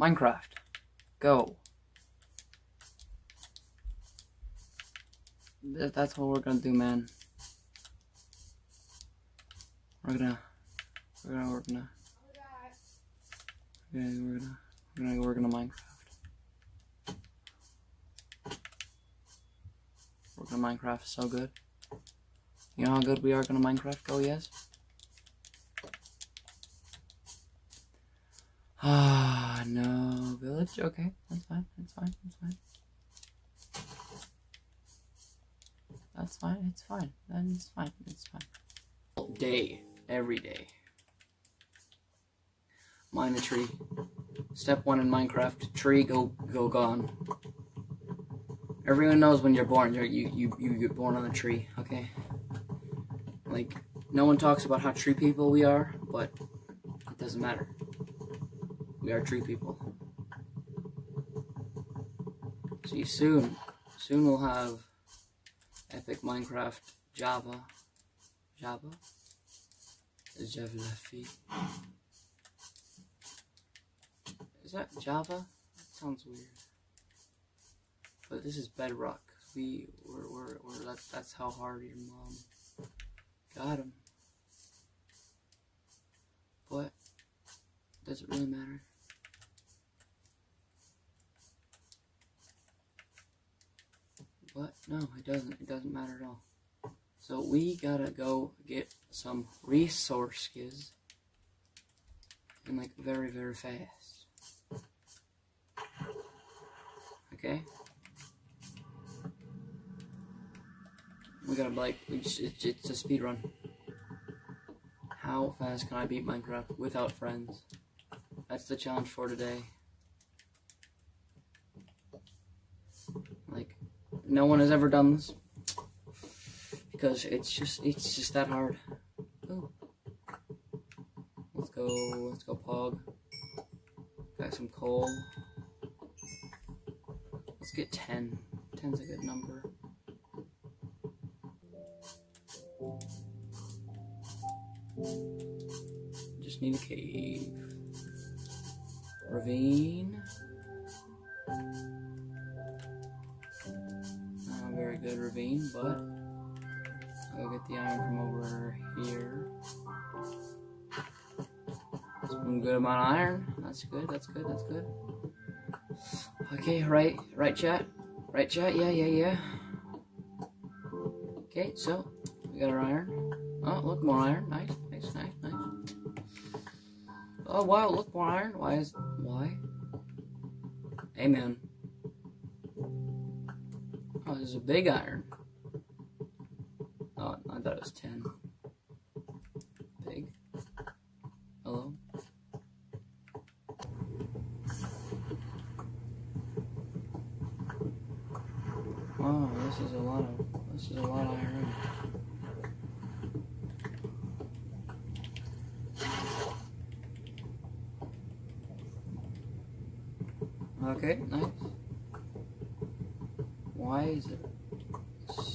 Minecraft. Go. That's what we're gonna do, man. We're gonna, we're gonna, we're gonna, we're gonna, we're gonna, we're gonna Minecraft. We're gonna Minecraft so good. You know how good we are gonna Minecraft go, yes? Ah, no. Village? Okay, that's fine, that's fine, that's fine. That's fine, it's fine. That is fine, it's fine. Day. Every day. Mine a tree. Step one in Minecraft. Tree, go, go gone. Everyone knows when you're born, you're, you, you, you get born on a tree, okay? Like, no one talks about how tree people we are, but it doesn't matter. We are tree people. See, soon, soon we'll have Epic Minecraft Java. Java? Java. Is that Java? That sounds weird. But this is Bedrock. We, we're, we're, we're that, that's how hard your mom got him. But, does it really matter? But, no, it doesn't. It doesn't matter at all. So we gotta go get some resources. And like very, very fast. Okay? We gotta like, we just, it's, it's a speed run. How fast can I beat Minecraft without friends? That's the challenge for today. Like, no one has ever done this because it's just it's just that hard. Oh. Let's go, let's go Pog. Got some coal. Let's get 10. 10's a good number. Just need a cave. Ravine. But I'll get the iron from over here. Some good amount of iron. That's good, that's good, that's good. Okay, right, right chat. Right chat, yeah, yeah, yeah. Okay, so we got our iron. Oh, look, more iron. Nice, nice, nice, nice. Oh wow, look, more iron. Why is why? Amen. Oh, there's a big iron. Oh, I thought it was 10. Big. Hello? Wow, this is a lot of, this is a lot of iron. Okay, nice. Why is it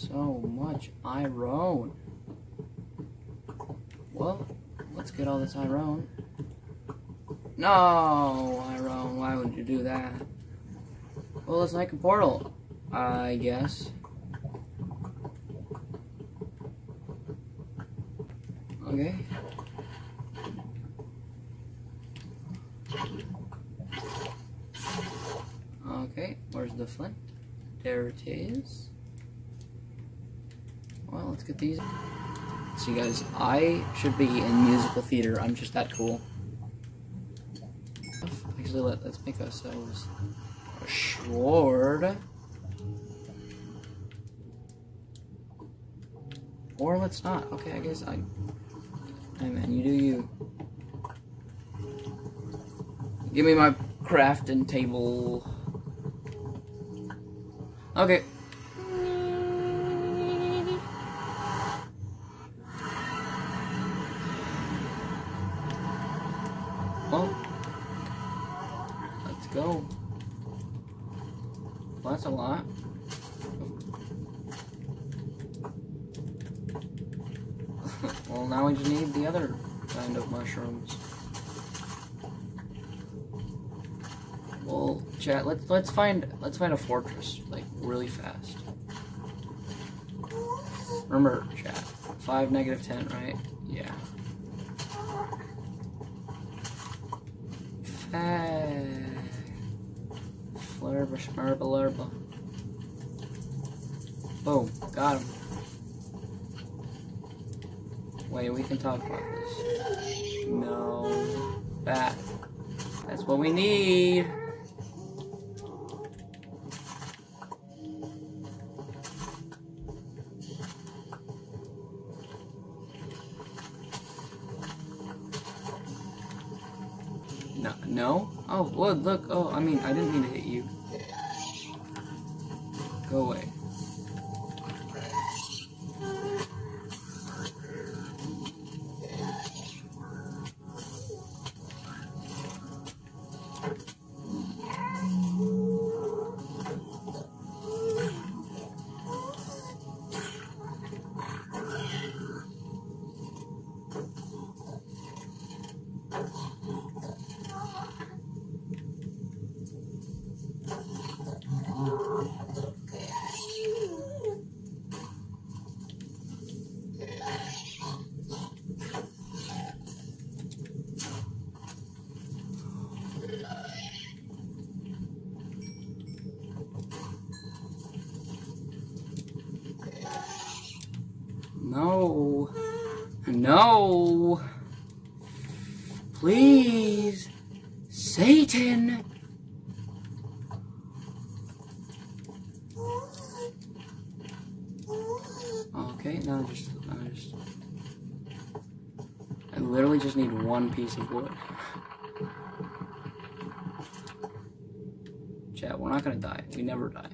so much iron? Well, let's get all this iron. No, iron, why would you do that? Well, let's make a portal, I guess. Okay. Okay, where's the flint? There it is. Well, let's get these. See, guys, I should be in musical theater. I'm just that cool. Actually, let, let's make ourselves a sword. Or let's not. Okay, I guess I... Hey, man, you do you. Give me my crafting table. Okay. Well, let's go. Well, that's a lot. well, now we just need the other kind of mushrooms. Well, chat. Let's let's find let's find a fortress like really fast. Remember, chat. Five negative ten, right? Uh, yeah. Flurba, shmurba, lurba. Boom. Got him. Wait, we can talk about this. No. Bat. That's what we need. No? Oh, look, look. Oh, I mean, I didn't mean to hit you. Go away. No. No. Please. Satan. Okay, now just, now just. I literally just need one piece of wood. Chat, we're not gonna die. We never die.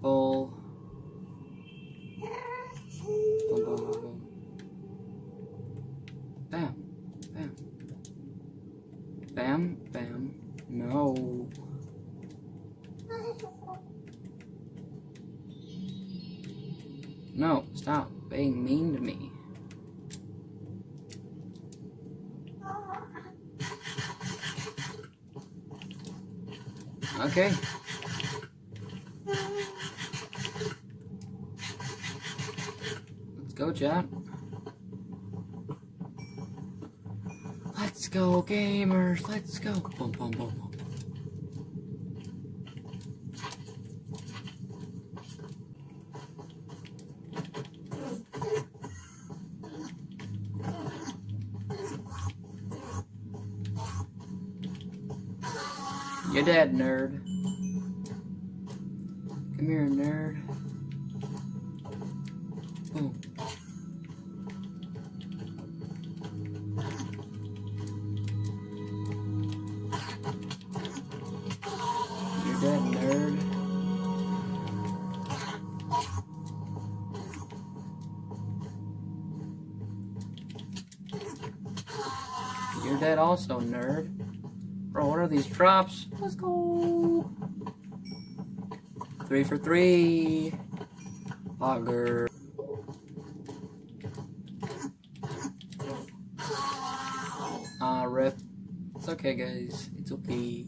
Bull. Boom, boom, boom, boom. Bam. Bam. Bam, bam. No. No, stop being mean to me. Okay. Let's go, chat. Let's gamers. Let's go. Boom, boom, boom, boom. You're dead, nerd. Come here, nerd. Nerd. Bro, what are these drops? Let's go. Three for three. Auger. Ah, rip. It's okay, guys. It's okay.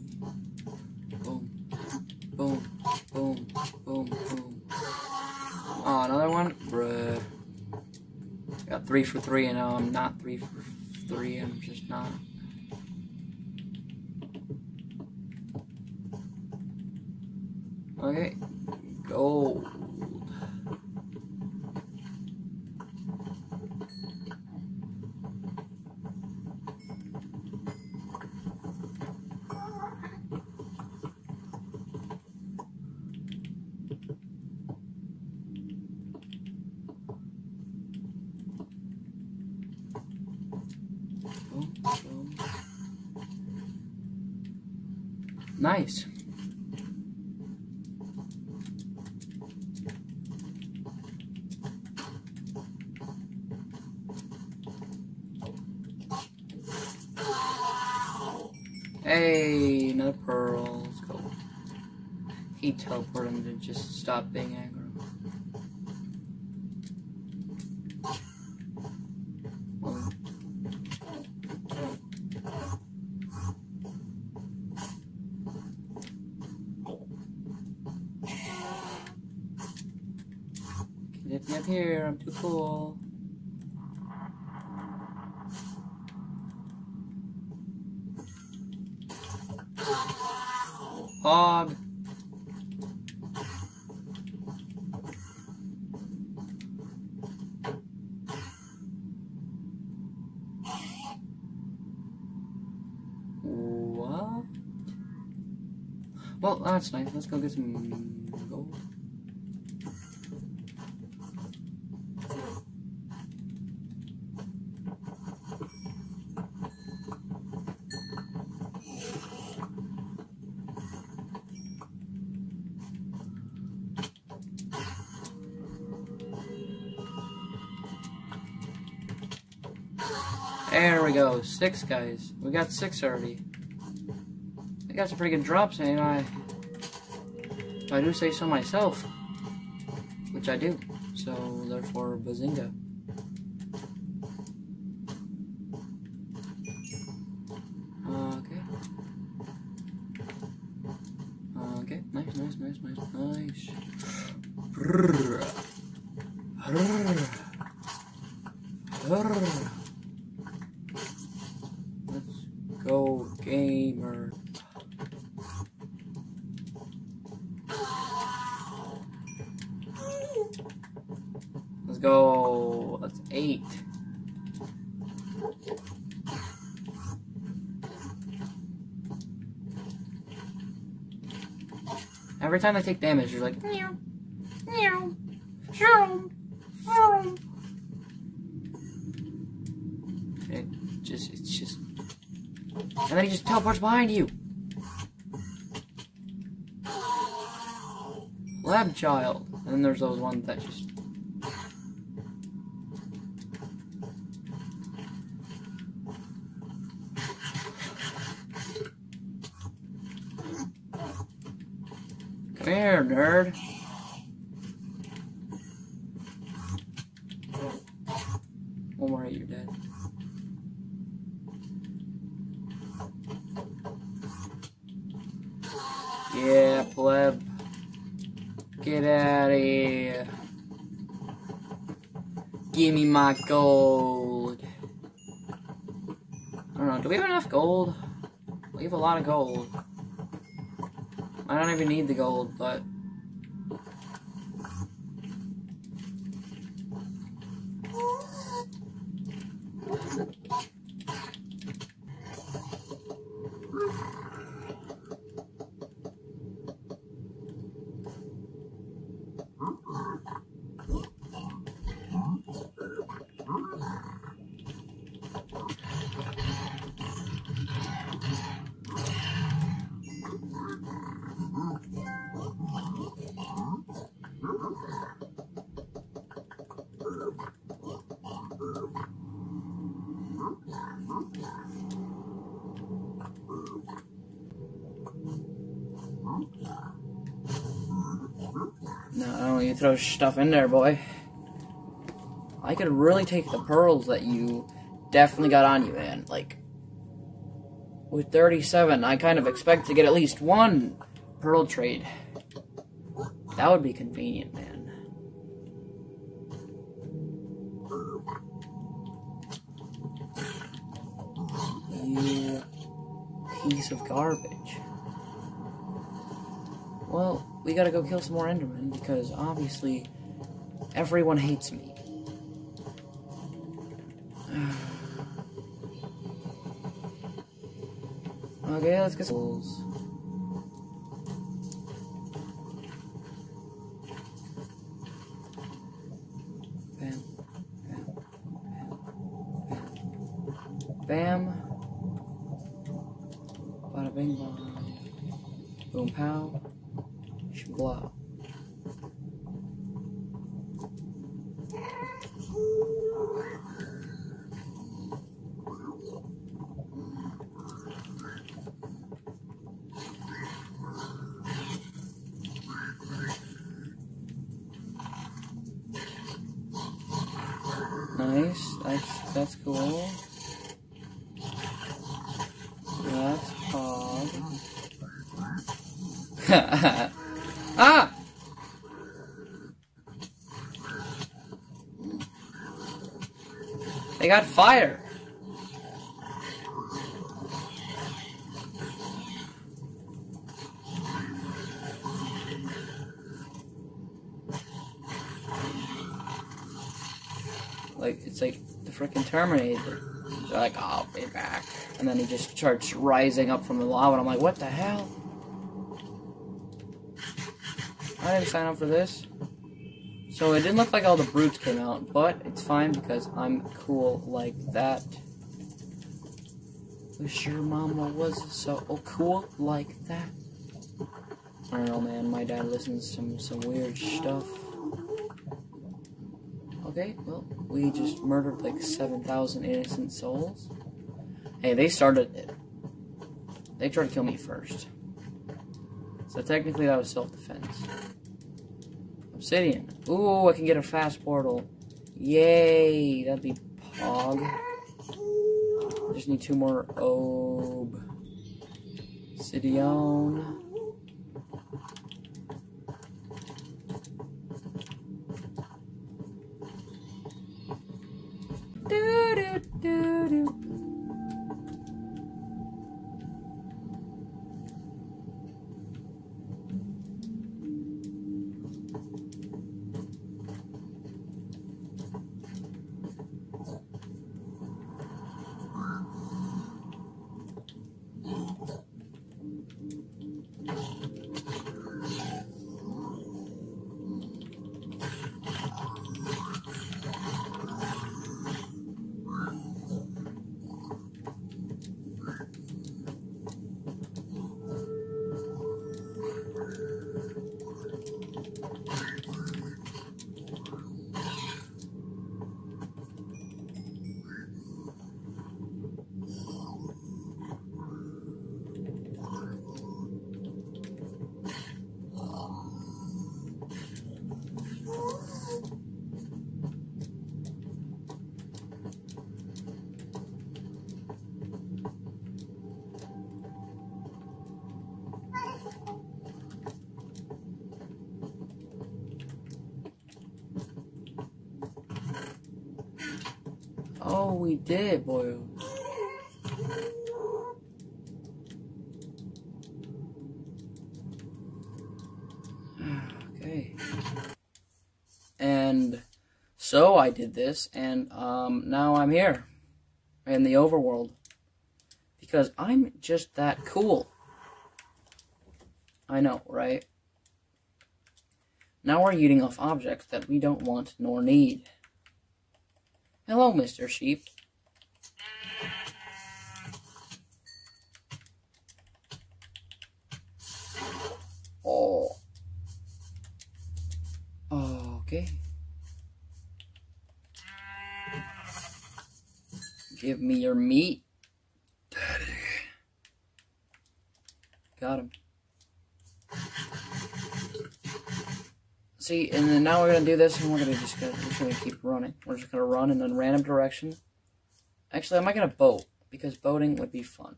Boom. Boom. Boom. Boom. Boom. Oh, another one? Bruh. Got three for three, and now I'm not three for three. I'm just not. Okay, gold. Boom, boom. Nice. Hey, another pearl. Let's go. He teleported him to just stop being aggro. Boom. Up here. I'm too cool. Hog. What? Well, that's nice. Let's go get some There we go, six guys. We got six already. I got some pretty good drops, ain't I, I do say so myself. Which I do. So, therefore, bazinga. Okay. Okay, nice, nice, nice, nice, nice. Brrr. Brrr. Brrr. Let's go, gamer. Let's go. That's eight. Every time they take damage, you're like, meow, meow, vroom, vroom. It just, it's just, and then he just teleports behind you. Lab child. And then there's those ones that just. Come here, nerd. One more hit, you're dead. Yeah, pleb. Get out of here. Give me my gold. I don't know, do we have enough gold? We have a lot of gold. I don't even need the gold, but... Want you throw stuff in there, boy. I could really take the pearls that you definitely got on you, man. Like, with 37, I kind of expect to get at least one pearl trade. That would be convenient, man. You piece of garbage. Well, we gotta go kill some more Endermen because obviously everyone hates me. okay, let's get some. nice. That's that's cool. That's hard. ah! They got fire. Freaking Terminator. They're like, I'll be back. And then he just starts rising up from the lava, and I'm like, what the hell? I didn't sign up for this. So it didn't look like all the brutes came out, but it's fine because I'm cool like that. Wish your mama was so cool like that. I don't know, man. My dad listens to some, some weird stuff. Okay, well, we just murdered like 7,000 innocent souls. Hey, they started it. They tried to kill me first. So technically that was self-defense. Obsidian. Ooh, I can get a fast portal. Yay, that'd be pog. I just need two more ob. Obsidian. We did, boy. Okay. And so I did this, and um, now I'm here in the overworld because I'm just that cool. I know, right? Now we're eating off objects that we don't want nor need. Hello, Mr. Sheep. Oh. Okay. Give me your meat. Daddy. Got him. See, and then now we're gonna do this, and we're gonna just gonna, we're just gonna keep running. We're just gonna run in a random direction. Actually, I might get a boat because boating would be fun.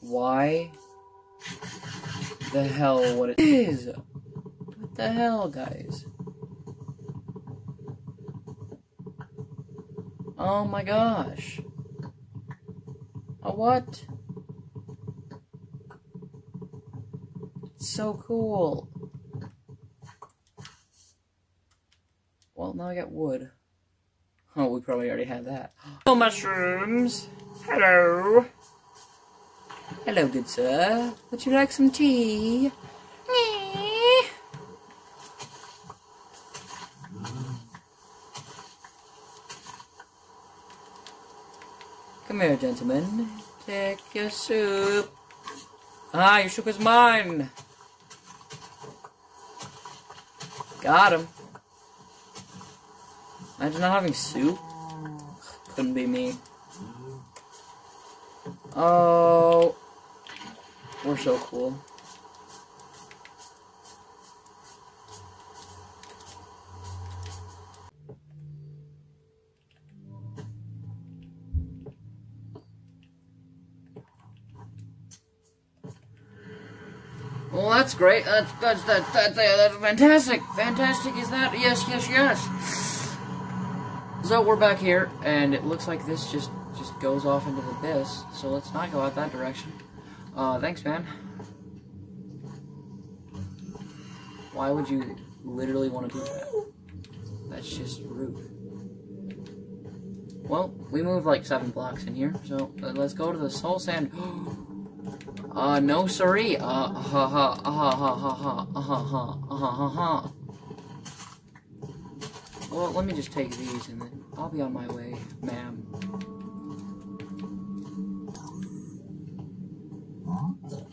Why the hell what it is? The hell, guys? Oh my gosh. A what? It's so cool. Well, now I got wood. Oh, we probably already had that. Oh, mushrooms! Hello! Hello, good sir. Would you like some tea? Come here, gentlemen. Take your soup. Ah, your soup is mine. Got him. Imagine not having soup. Couldn't be me. Oh. We're so cool. Great. That's that's that, that, that, that's fantastic. Fantastic is that? Yes, yes, yes. So we're back here, and it looks like this just just goes off into the abyss. So let's not go out that direction. Uh, thanks, man. Why would you literally want to do that? That's just rude. Well, we moved like seven blocks in here, so uh, let's go to the soul sand. uh, no sorry. Uh, ha ha, ha ha ha ha, ha ha, ha ha ha. Well, let me just take these and then I'll be on my way, ma'am. Okay,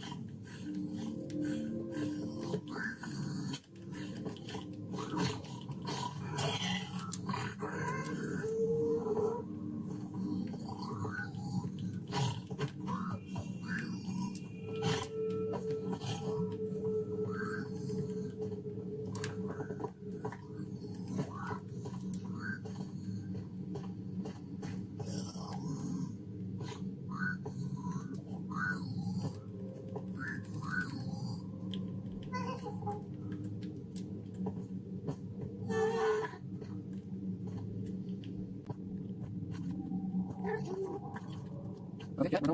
Okay,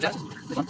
Jess, this one.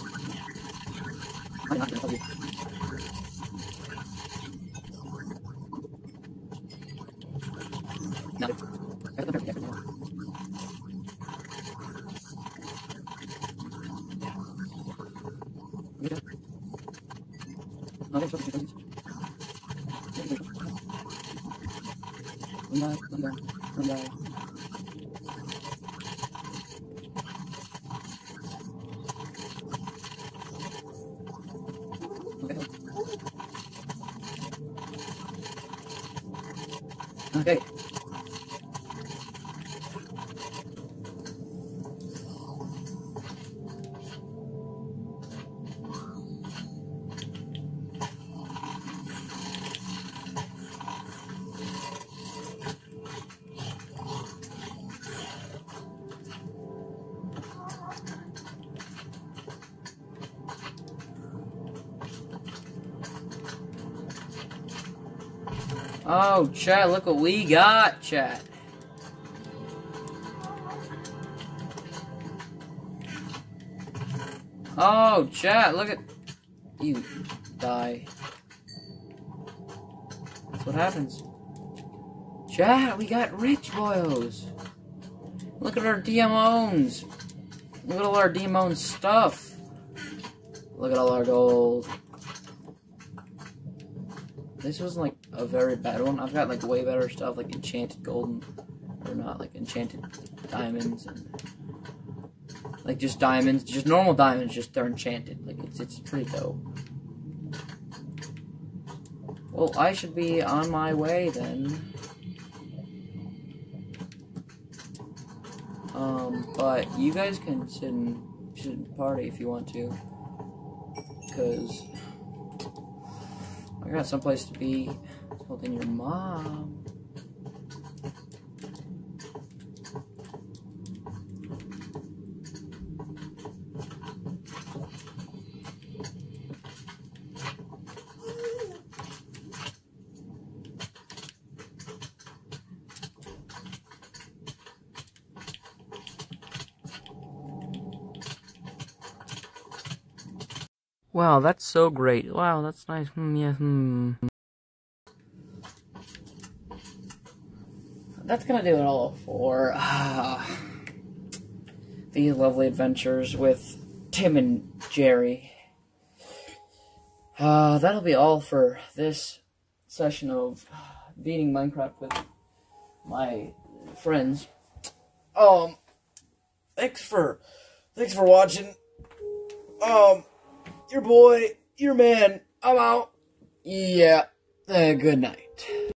Oh, chat, look what we got, chat. Oh, chat, look at... You die. That's what happens. Chat, we got rich boys. Look at our DMOs. Look at all our DMO stuff. Look at all our gold. This wasn't like a very bad one. I've got like way better stuff like enchanted golden or not like enchanted diamonds and like just diamonds, just normal diamonds, just they're enchanted. Like it's it's pretty dope. Well, I should be on my way then. Um, but you guys can sit and, sit and party if you want to. Because I got someplace to be. Holding your mom. Wow, that's so great. Wow, that's nice. Hmm, yeah, hmm. That's gonna do it all for uh, these lovely adventures with Tim and Jerry. Uh, that'll be all for this session of beating Minecraft with my friends. Um, thanks for, thanks for watching. Um, your boy, your man, I'm out. Yeah, uh, good night.